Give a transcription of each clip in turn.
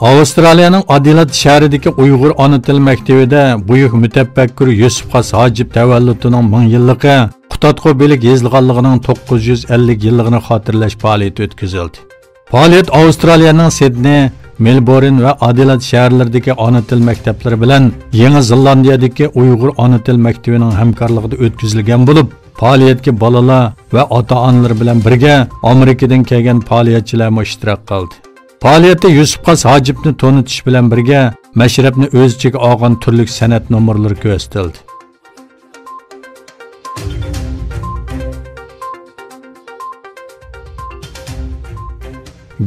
Avstraliyaning Adilat shahridagi Uyg'ur ona til maktabida buyuk mutaffakkur Yusuf xos Hojib tavalludining ming yillig'i Qutatqo belik yezilganligining 950 yilligini xotirlash faoliyati o'tkazildi. Faoliyat Avstraliyaning Sidney, Melbourne va Adilat shaharlaridagi ona til maktablari bilan Yangi Zelandiyadagi Uyg'ur ona til maktabining hamkorligida o'tkazilgan bo'lib, faoliyatga bolalar va ota-onalar bilan birga Amerikadan kelgan faoliyatchilar ishtirok qildi. Faoliyatda Yusufqas Hojibni tonitish bilan birga mashrabni o'z ichiga olgan turli san'at nomerlari ko'rsatildi.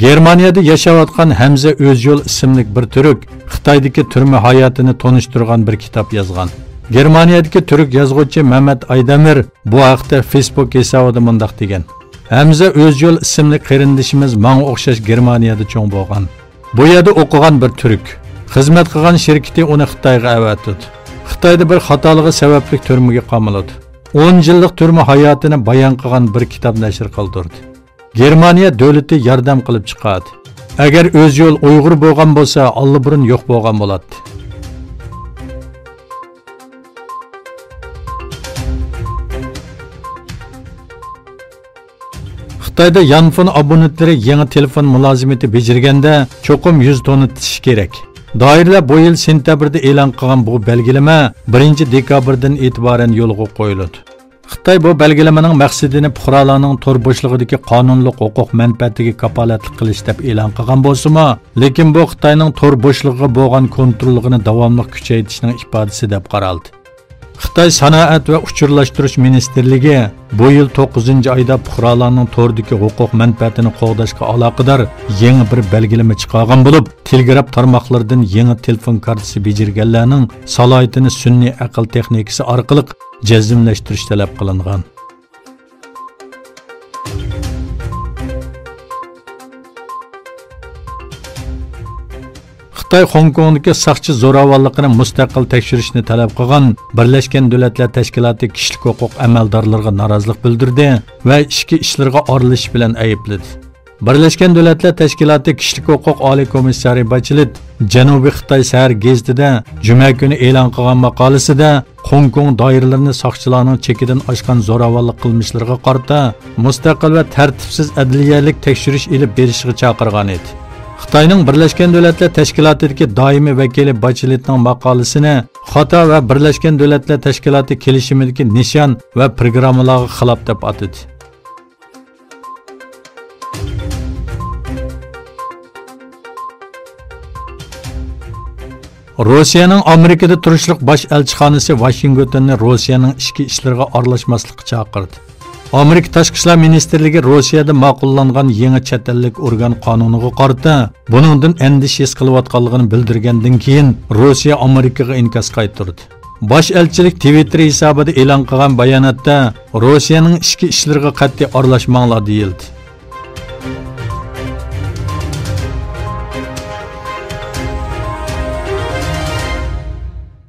Germaniyada yashayotgan Hamza O'zyo'l ismli bir turk Xitoydagi turma hayotini tonishtirgan bir kitob yozgan. Germaniyadagi turk yozuvchi Mehmet Aydamir bu haqda Facebook hisobida mundaq degan: Hamza O'zyo'l ismli qarindishimiz menga o'xshash Germaniyada cho'ng bo'lgan. Bu yerda o'qigan bir turk. Xizmat qilgan shirkati uni Xitoyga avatdi. Xitoyda bir xatoligi sababli turmaga qamaladi. 10 yillik turma hayotini bayon qilgan bir kitob nashr qildirdi. Germaniya davlati yordam qilib chiqadi. Agar O'zyo'l Uyg'ur bo'lgan bo'lsa, allaburun yo'q bo'lgan bo'ladi. Xitoyda Yanfon abonentlari yangi telefon mulozimati bejirganda cho'qim 100 tonna tish kerak. Doiralar bu yil sentabrda e'lon qilgan bu belgilama 1 dekabrdan e'tiboran yo'lga qo'yiladi. Xitoy bu belgilamaning maqsadini fuqarolarning tor bo'shlig'idagi qonunli huquq manfaatiga kapolatlik qilish deb e'lon qilgan bo'lsa-mu, lekin bu Xitoyning tor bo'shlig'iga bo'lgan kontrolligini davomli kuchaytirishning ifodasi deb qaraldi. Xitoy sanoat va uchurlashtirish ministrligi bu yil 9 oyda fuqarolarning tordagi huquq manfaatini qo'g'dashga aloqador yangi bir belgilama chiqargan bo'lib, telegraf tarmoqlaridan yangi telefon kartasi bejirganlarning salohiyatini sun'iy aql texnikasi orqali jazmlashtirish talab qilingan. Xitoy Hong Kongdagi saqchi zo'ravonligini mustaqil tekshirishni talab qilgan Birlashgan Davlatlar Tashkiloti kishilik huquq amaldorlariga norozilik bildirdi va ichki ishlarga orilish bilan aybladi. Birlashgan Davlatlar Tashkiloti kishilik huquq oliy komissari bachilit Janubiy Xitoy sahar gazetida juma kuni e'lon qilgan maqolasida Hong Kong doiralarini soqchilarning chekidan oshgan zo'ravonlik qilmishlariga qarata mustaqil va tartibsiz adliyalik tekshirish ilib berishga chaqirgan edi. Xitoyning Birlashgan Davlatlar Tashkilotidagi doimiy vakili Bacheletning maqolasini xato va Birlashgan Davlatlar Tashkiloti kelishimidagi nishon va programmalarga xilof deb atadi. Rossiyaning Amerikada turishliq bosh elchixonasi vashingtonni Rossiyaning ichki ishlariga aralashmaslikka chaqirdi. Америка Ташқы ishlar министрлиги мақұлланған еңі яңа орган кануныга қарты, бұныңдың әнді шес кылып атканлыгын белдергәндән кейін Россия Америкаға инкас қайтырды. Баш әлтшілік Twitter есабыды әлің кылган баянатта Росияның ішкі эшләргә қатты орлашмаңлар дейілді.